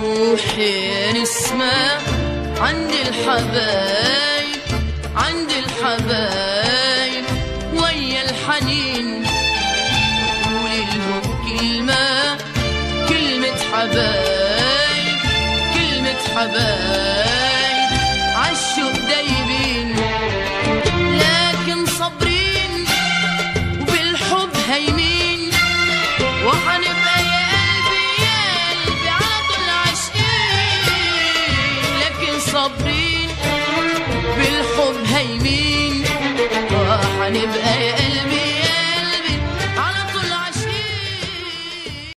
روحي نسمع عند الحبايب عند الحبايب ويا الحنين. قولي لهم كلمة كلمة حبايب كلمة حبايب. صابرين بالحب هايمين. وحنبقى يا